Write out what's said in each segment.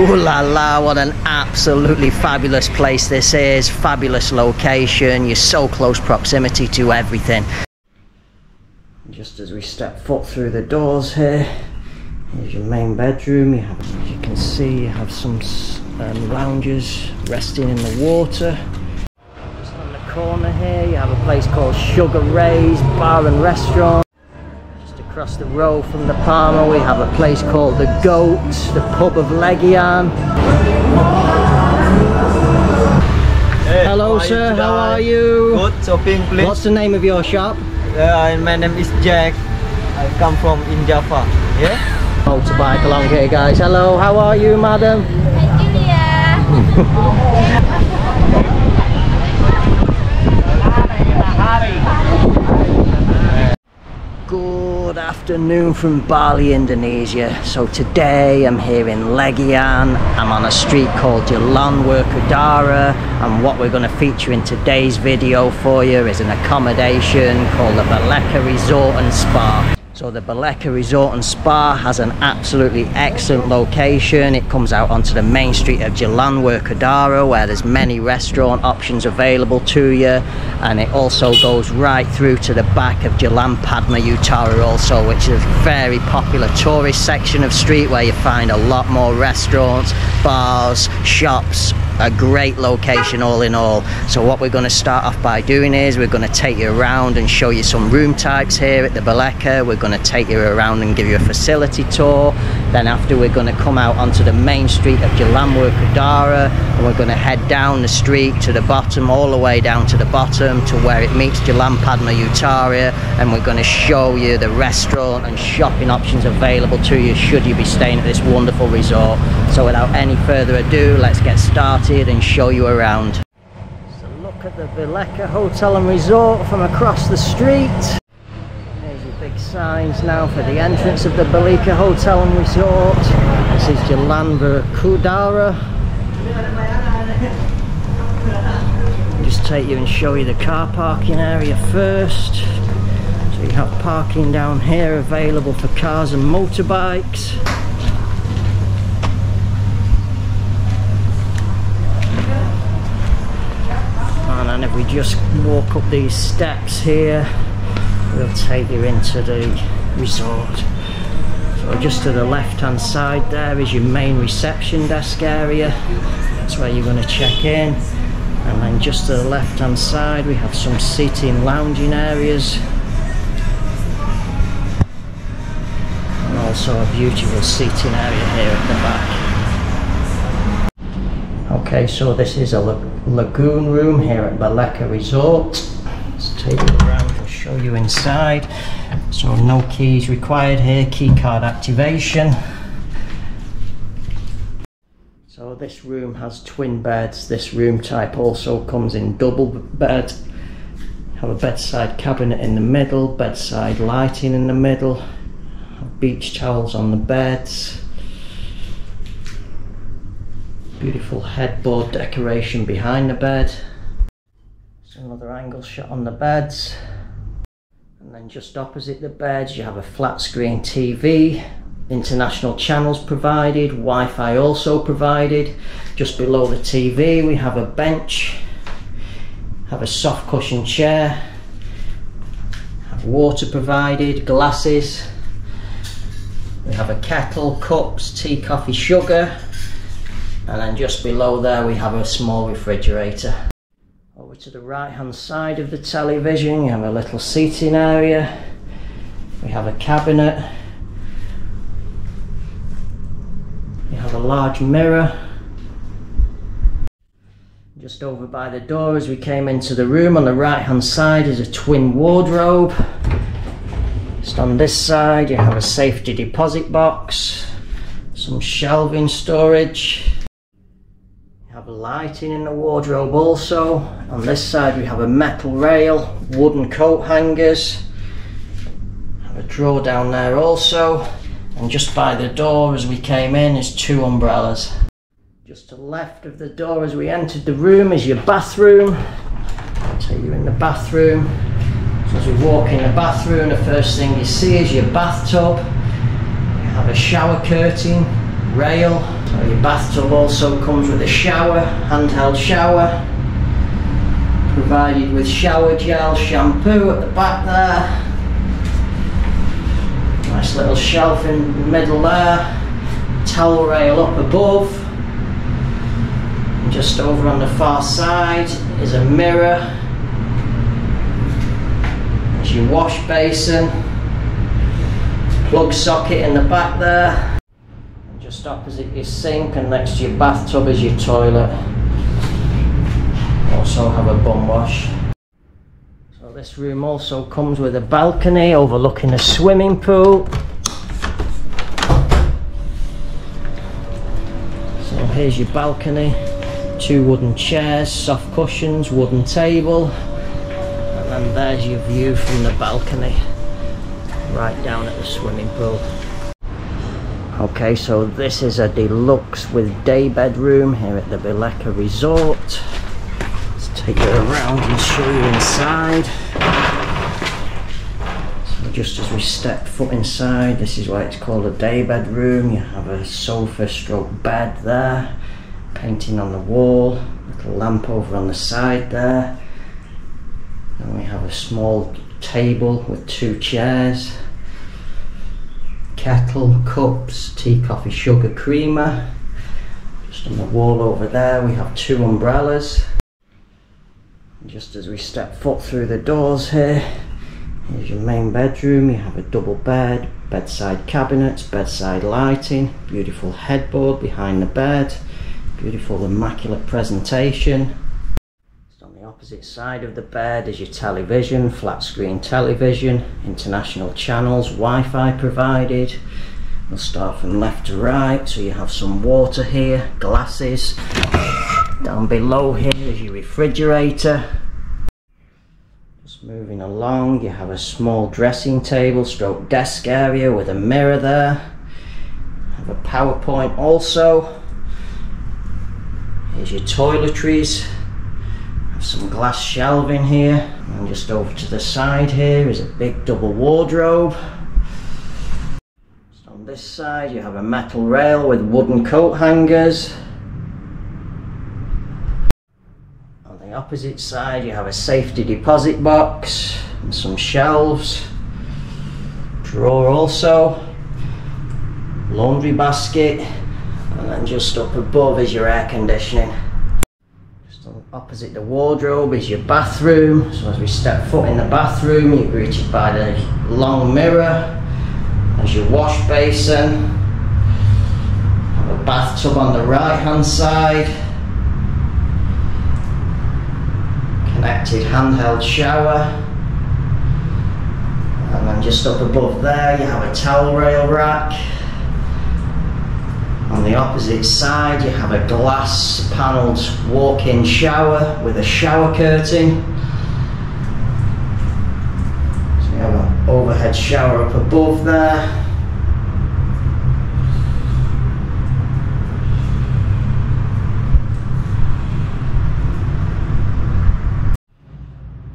Ooh la la, what an absolutely fabulous place this is. Fabulous location. You're so close proximity to everything. Just as we step foot through the doors here, here's your main bedroom. You have, as you can see, you have some um, lounges resting in the water. Just on the corner here, you have a place called Sugar Ray's Bar and Restaurant. Just across the road from the Parma, we have a place called The Goat, the pub of Legian. Hey, Hello, how are sir. How are you? Good shopping, please. What's the name of your shop? Uh, my name is Jack. I come from in Java. Yeah. Motorbike along here, guys. Hello, how are you, madam? Good afternoon from Bali, Indonesia. So today I'm here in Legian. I'm on a street called Jalan Werkudara and what we're going to feature in today's video for you is an accommodation called the Baleka Resort and Spa. So the Baleka Resort and Spa has an absolutely excellent location. It comes out onto the main street of Jalan Werkudara where there's many restaurant options available to you and it also goes right through to the back of Jalan Padma Utara also which is a very popular tourist section of street where you find a lot more restaurants, bars, shops, a great location all in all. So what we're going to start off by doing is we're going to take you around and show you some room types here at the Baleka. We're going to take you around and give you a facility tour. Then after we're going to come out onto the main street of Jalan Werkudara and we're going to head down the street to the bottom, all the way down to the bottom to where it meets Jalan Padma Utara and we're going to show you the restaurant and shopping options available to you should you be staying at this wonderful resort. So without any further ado, let's get started and show you around. So look at the Baleka Hotel and Resort from across the street. There's your big signs now for the entrance of the Baleka Hotel and Resort. This is Jalan Kudara. Just take you and show you the car parking area first. So you have parking down here available for cars and motorbikes. And then if we just walk up these steps here, we'll take you into the resort. So just to the left hand side there is your main reception desk area. That's where you're going to check in. And then just to the left hand side we have some seating lounging areas. And also a beautiful seating area here at the back. Okay, so this is a la- lagoon room here at Baleka Resort. Let's take you around and show you inside. So no keys required here, key card activation. So this room has twin beds. This room type also comes in double bed. Have a bedside cabinet in the middle, bedside lighting in the middle, beach towels on the beds. Beautiful headboard decoration behind the bed. So another angle shot on the beds. And then just opposite the beds you have a flat screen TV. International channels provided, Wi-Fi also provided. Just below the TV we have a bench, have a soft cushion chair, have water provided, glasses. We have a kettle, cups, tea, coffee, sugar. And then just below there we have a small refrigerator. Over to the right hand side of the television you have a little seating area. We have a cabinet. You have a large mirror. Just over by the door as we came into the room on the right hand side is a twin wardrobe. Just on this side you have a safety deposit box, some shelving storage. Lighting in the wardrobe also. On this side we have a metal rail, wooden coat hangers. Have a drawer down there also. And just by the door as we came in is two umbrellas. Just to the left of the door as we entered the room is your bathroom. I'll take you in the bathroom. So as we walk in the bathroom, the first thing you see is your bathtub. You have a shower curtain, rail, So your bathtub also comes with a shower, handheld shower, provided with shower gel, shampoo at the back there. Nice little shelf in the middle there, towel rail up above. And just over on the far side is a mirror. There's your wash basin, plug socket in the back there. Just opposite your sink and next to your bathtub is your toilet. Also have a bum wash. So this room also comes with a balcony overlooking a swimming pool. So here's your balcony, two wooden chairs, soft cushions, wooden table, and then there's your view from the balcony, right down at the swimming pool. Okay, so this is a deluxe with day bedroom here at the Baleka Resort let's take you around and show you inside. So just as we step foot inside, this is why it's called a day bedroom. You have a sofa stroke bed there, painting on the wall, little lamp over on the side there. Then we have a small table with two chairs, kettle, cups, tea, coffee, sugar, creamer. Just on the wall over there we have two umbrellas just as we step foot through the doors here, here's your main bedroom. You have a double bed, bedside cabinets, bedside lighting, beautiful headboard behind the bed, beautiful immaculate presentation. Opposite side of the bed is your television, flat screen television, international channels, Wi-Fi provided. We'll start from left to right, so you have some water here, glasses. Down below here is your refrigerator, Just moving along, you have a small dressing table stroke desk area with a mirror there. Have a PowerPoint also. Here's your toiletries. Some glass shelving here. And just over to the side here is a big double wardrobe. On this side you have a metal rail with wooden coat hangers. On the opposite side you have a safety deposit box and some shelves drawer also laundry basket and then just up above is your air conditioning opposite the wardrobe is your bathroom. So as we step foot in the bathroom you're greeted by the long mirror there's your wash basin. Have a bathtub on the right hand side. Connected handheld shower. And then just up above there you have a towel rail rack on the opposite side you have a glass panelled walk-in shower with a shower curtain so you have an overhead shower up above there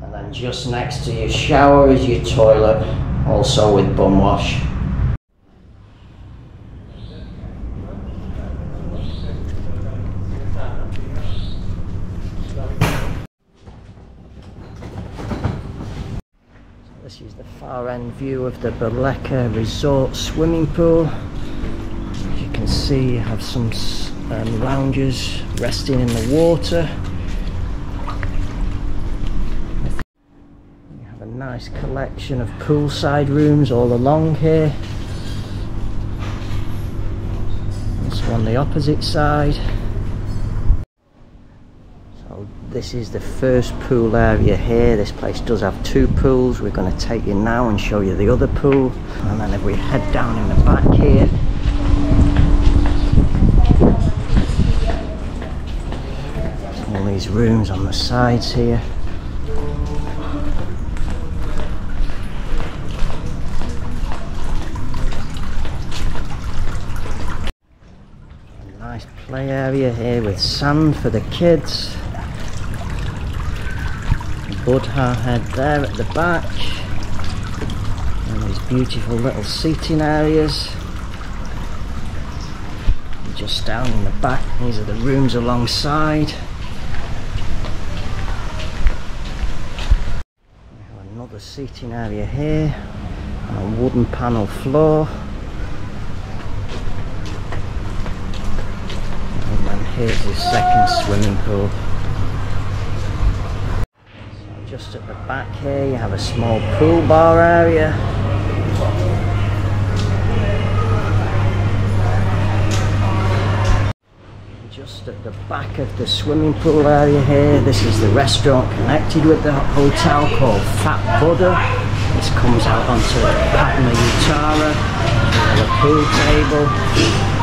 And then just next to your shower is your toilet, also with bum wash. This is the far end view of the Baleka Resort swimming pool. As you can see, you have some um, loungers resting in the water. You have a nice collection of poolside rooms all along here. This one the opposite side. So this is the first pool area here. This place does have two pools. We're going to take you now and show you the other pool. And then if we head down in the back here, all these rooms on the sides here. Nice play area here with sand for the kids. Buddha head there at the back. And these beautiful little seating areas. just down in the back, these are the rooms alongside. We have another seating area here, and a wooden panel floor. And then here's the second swimming pool. Just at the back here you have a small pool bar area. Just at the back of the swimming pool area here, this is the restaurant connected with the hotel called Fat Buddha. This comes out onto Padma Utara, a pool table.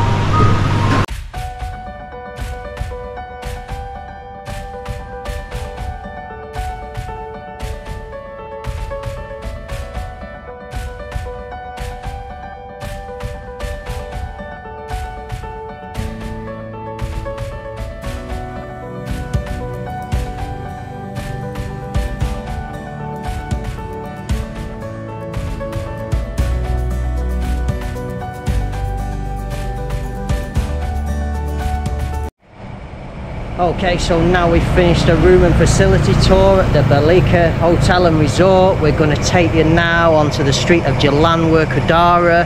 Okay, so now we've finished a room and facility tour at the Baleka Hotel and Resort. We're going to take you now onto the street of Jalan Werkudara.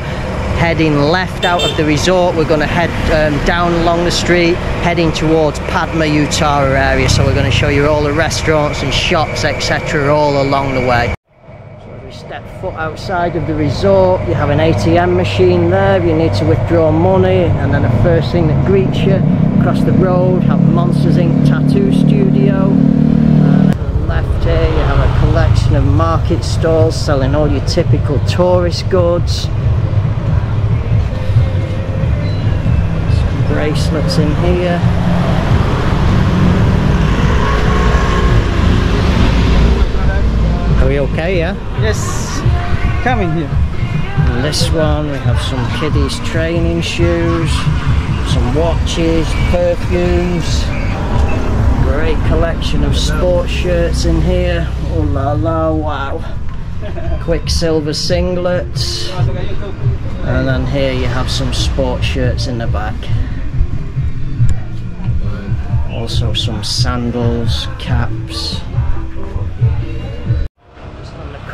Heading left out of the resort, we're going to head um, down along the street, heading towards Padma Utara area. So we're going to show you all the restaurants and shops, etc., all along the way. So as we step foot outside of the resort, you have an ATM machine there. You need to withdraw money, and then the first thing that greets you across the road have Monsters Inc. Tattoo Studio. To the left here you have a collection of market stalls selling all your typical tourist goods. Some bracelets in here. Are we okay, yeah? Yes. Come in here. And this one we have some kiddies training shoes, some watches, perfumes, great collection of sports shirts in here. Oh la la, wow. Quiksilver singlets. And then here you have some sports shirts in the back. Also some sandals, caps.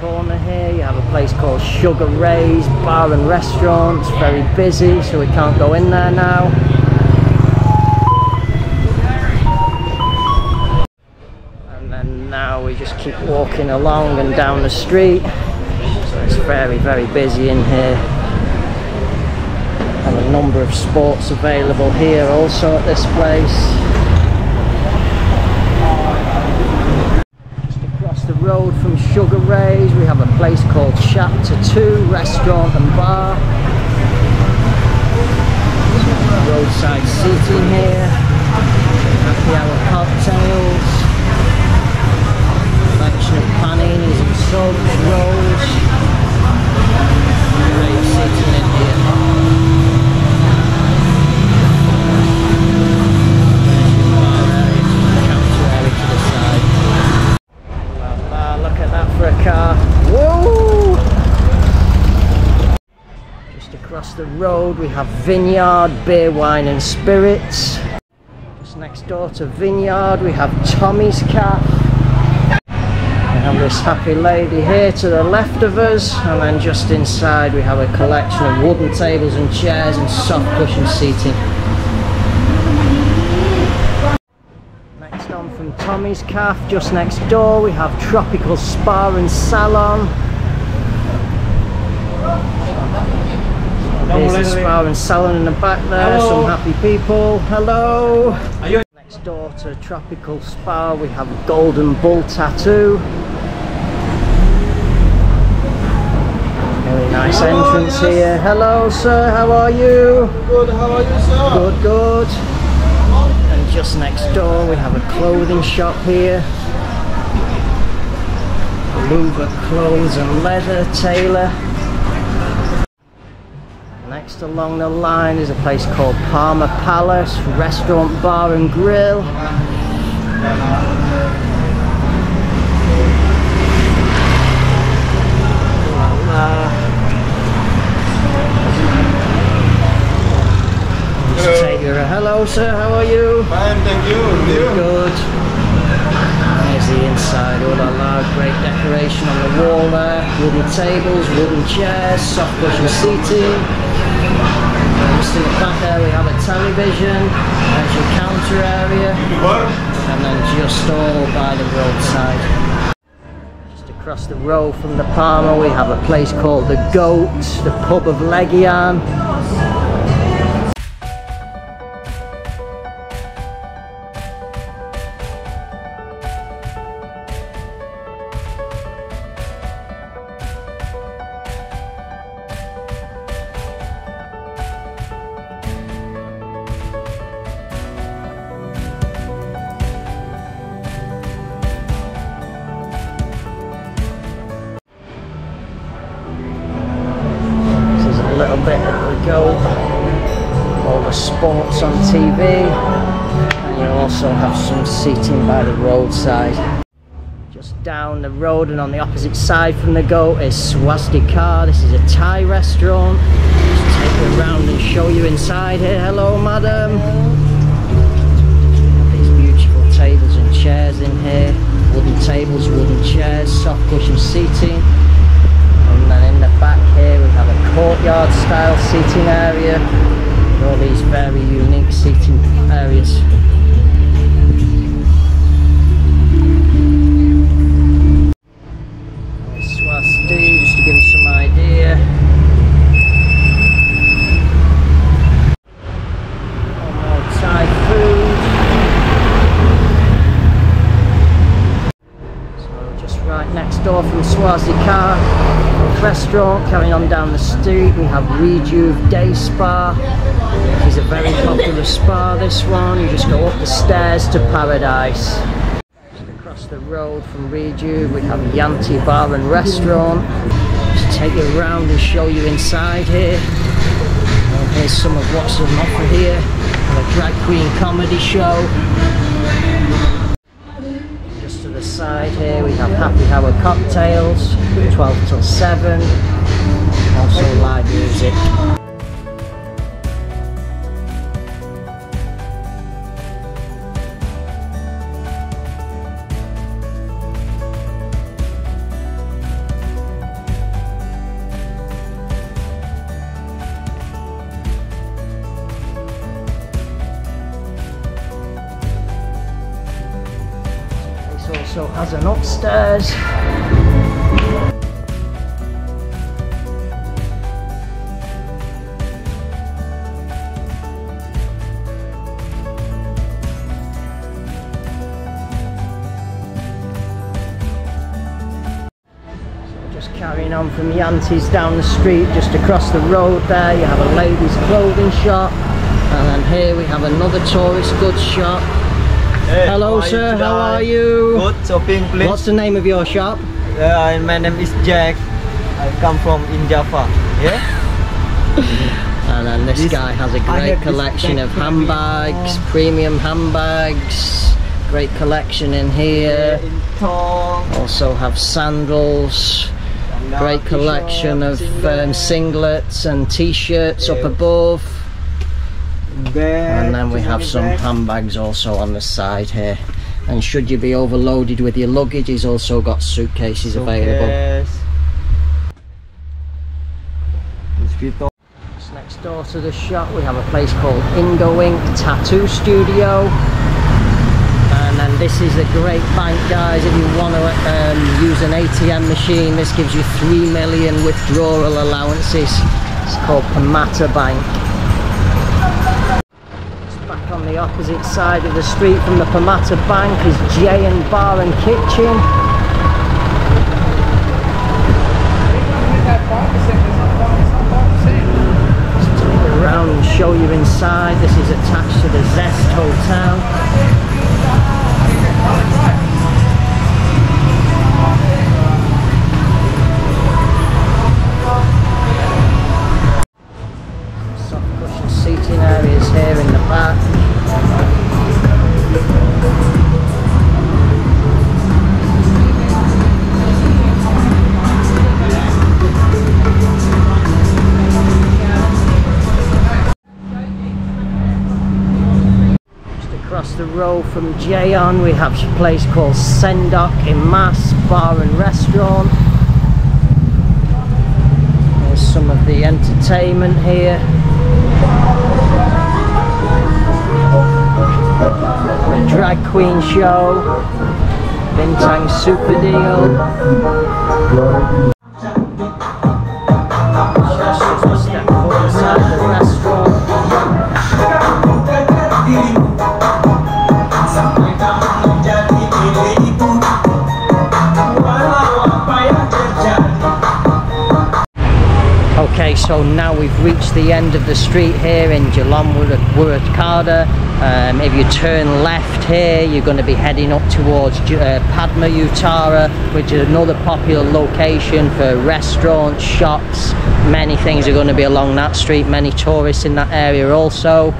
Corner here you have a place called Sugar Ray's Bar and Restaurant. It's very busy so we can't go in there now. And then now we just keep walking along and down the street. So it's very, very busy in here. And a number of sports available here also at this place. Just across the road from Sugar Ray's we have a place called Chapter 2 Restaurant and Bar. Roadside seating here. Happy hour cocktails. Collection of paninis and subs, rolls. Great seating road we have Vineyard Beer, Wine and Spirits. Just next door to Vineyard we have Tommy's Cafe. We have this happy lady here to the left of us and then just inside we have a collection of wooden tables and chairs and soft cushion seating. Next on from Tommy's Cafe, just next door we have Tropical Spa and Salon. Here's the spa and salon in the back there, some happy people. Hello! Next door to Tropical Spa we have Golden Bull Tattoo. Very nice entrance here. Hello sir, how are you? Good, how are you, sir? Good, good. And just next door we have a clothing shop here. Louver Clothes and Leather Tailor. Next along the line is a place called Parma Palace, restaurant, bar and grill. Hello, sir. How are you? Fine, thank you. You? Good. There's the inside. Oh la la, great decoration on the wall there. Wooden tables, wooden chairs, soft cushion seating. Um, just in the back there we have a television. There's your counter area. And then just all by the roadside. Just across the road from the Parma we have a place called The Goat, the pub of Legian. Also have some seating by the roadside. Just down the road and on the opposite side from the goat is Sawassdeekha. This is a Thai restaurant. Just take you around and show you inside here. Hello, madam. These beautiful tables and chairs in here. Wooden tables, wooden chairs, soft cushion seating. And then in the back here we have a courtyard style seating area. All these very unique seating areas. To give you some idea. More Thai food. So just right next door from Swazi Car restaurant, carrying on down the street we have Rejuve Day Spa. It's a very popular spa this one, you just go up the stairs to paradise. The road from Rejuve we have a Yanti Bar and Restaurant. Just take you around and show you inside here. Here's some of what's on offer here. Have a drag queen comedy show. Just to the side here we have happy hour cocktails, 12 till 7. Also live music. Also has an upstairs. Just carrying on from Yanti's down the street, just across the road there, you have a ladies' clothing shop. And then here we have another tourist goods shop. Hey, Hello, how are sir. How are you? Good shopping please. What's the name of your shop? Uh, my name is Jack. I come from in Java. Yeah. And then this, This- guy has a great collection of handbags, premium handbags. Great collection in here. In Also have sandals. uh, Great collection of um, singlets and t-shirts up above. And then we have some bag. handbags also on the side here. And should you be overloaded with your luggage, he's also got suitcases available. Yes. Next door to the shop we have a place called Ingo Ink Tattoo Studio. And then this is a great bank guys if you want to um, use an ATM machine this gives you 3 million withdrawal allowances. It's called Permata Bank. On the opposite side of the street from the Permata Bank is J and Bar and Kitchen. From Jayon we have a place called Sendok in Mass Bar and Restaurant. There's some of the entertainment here. The drag queen show. Bintang Super Deal. Reached the end of the street here in Jalan Werkudara. Um, if you turn left here, you're going to be heading up towards uh, Padma Utara, which is another popular location for restaurants, shops. Many things are going to be along that street. Many tourists in that area also,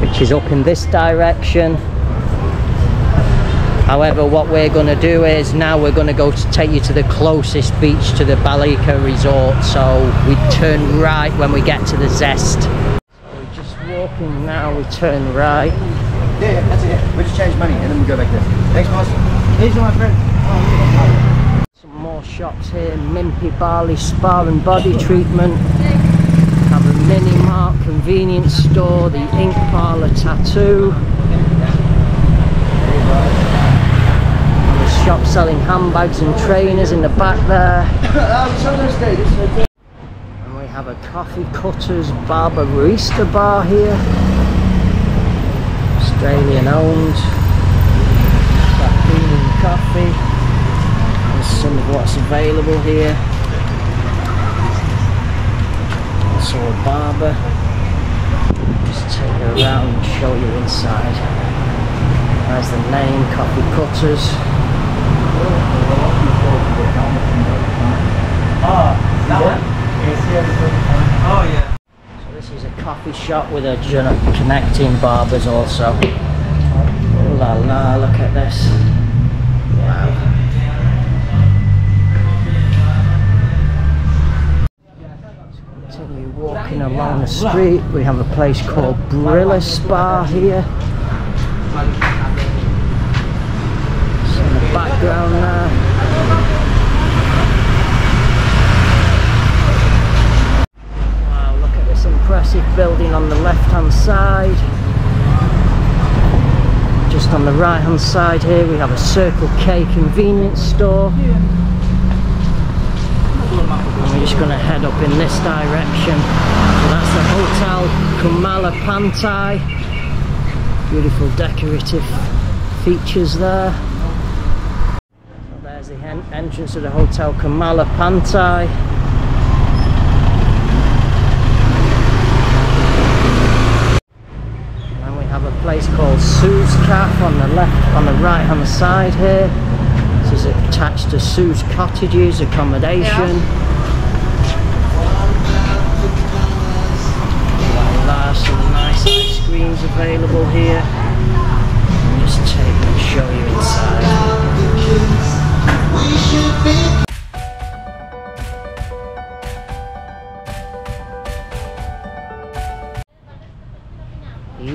which is up in this direction. However, what we're going to do is now we're going to go to take you to the closest beach to the Baleka resort. So we turn right when we get to the Zest. So we're just walking now, we turn right. Yeah, yeah, that's it. We just change money and then we go back there. Thanks, boss. Here's my friend. Some more shops here, Mimpy Barley Spa and Body Treatment. Have a mini mart convenience store, the Ink Parlour Tattoo. And a shop selling handbags and trainers in the back there. And we have a Coffee Cutters Barber Barista Bar here. Australian owned. And coffee. There's some of what's available here. Also a barber. Just take you around and show you inside. There's the name, Coffee Cutters. Oh yeah. So this is a coffee shop with a connecting barbers also. Oh la la, look at this. Wow. Walking along the street. We have a place called Brilla Spa here. In the background there. Wow, look at impressive building on the left hand side. Just on the right hand side here we have a Circle K convenience store. And we're just going to head up in this direction. So that's the Hotel Kumala Pantai. Beautiful decorative features there. So there's the en- entrance to the Hotel Kumala Pantai. And we have a place called Sue's Cafe on the left, on the right hand side here. This is attached to Sue's Cottages accommodation. Voila, some nice ice creams available here.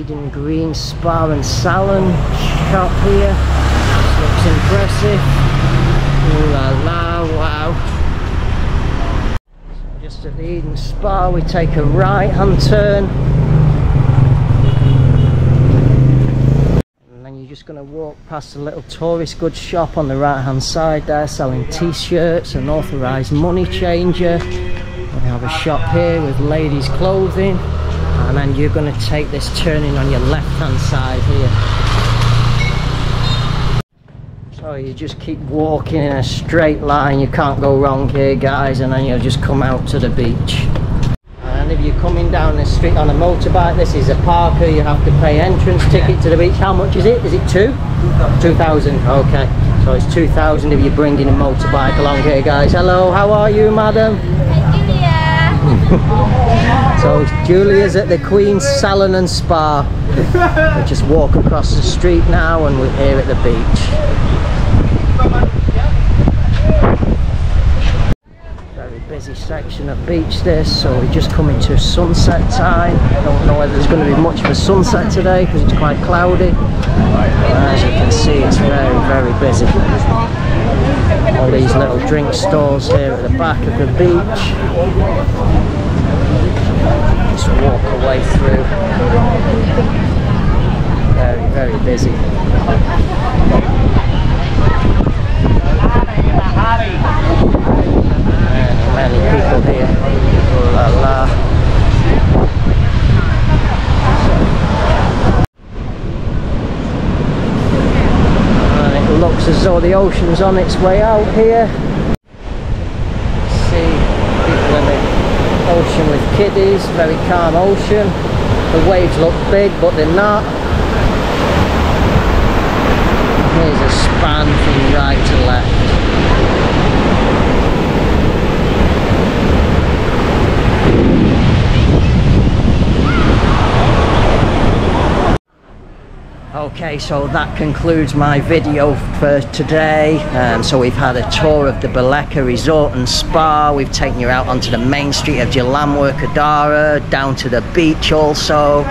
Eden Green Spa and Salon shop here. Looks impressive. Ooh la la, wow. Just at the Eden Spa, we take a right hand turn. And then you're just going to walk past a little tourist goods shop on the right hand side there, selling t shirts, an authorised money changer. We have a shop here with ladies' clothing and then you're going to take this turning on your left hand side here. So you just keep walking in a straight line. You can't go wrong here guys and then you'll just come out to the beach. And if you're coming down the street on a motorbike this is a parker. You have to pay entrance ticket to the beach. How much is it? Is it two? 2000 okay. So it's 2000 if you're bringing a motorbike along here guys. Hello how are you madam so Julia's at the Queen's Salon and Spa. we just walk across the street now and we're here at the beach. Very busy section of beach this, so we're just coming to sunset time. I Don't know whether there's going to be much of a sunset today because it's quite cloudy. As you can see, it's very, very busy. All these little drink stalls here at the back of the beach. Just walk away through. Very, very busy. Many, people here. La la. And it looks as though the ocean's on its way out here. See people in the ocean with kiddies, very calm ocean. The waves look big, but they're not. Here's a span from right to left. Okay, so that concludes my video for today. Um, so we've had a tour of the Baleka Resort and Spa. We've taken you out onto the main street of Jalan Werkudara, down to the beach also.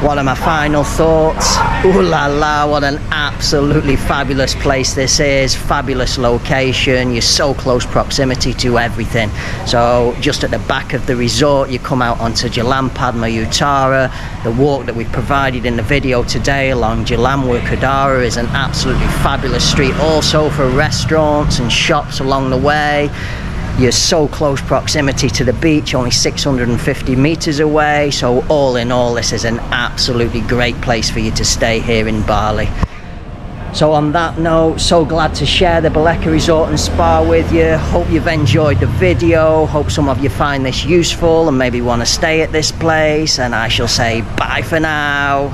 What are my final thoughts? Ooh la la, what an absolutely fabulous place this is. Fabulous location. You're so close proximity to everything. So just at the back of the resort, you come out onto Jalan Padma Utara. The walk that we've provided in the video today along Jalan Werkudara is an absolutely fabulous street also for restaurants and shops along the way. You're so close proximity to the beach, only 650 meters away. So all in all, this is an absolutely great place for you to stay here in Bali. So on that note, so glad to share the Baleka Resort and Spa with you. Hope you've enjoyed the video. Hope some of you find this useful and maybe want to stay at this place. And I shall say bye for now.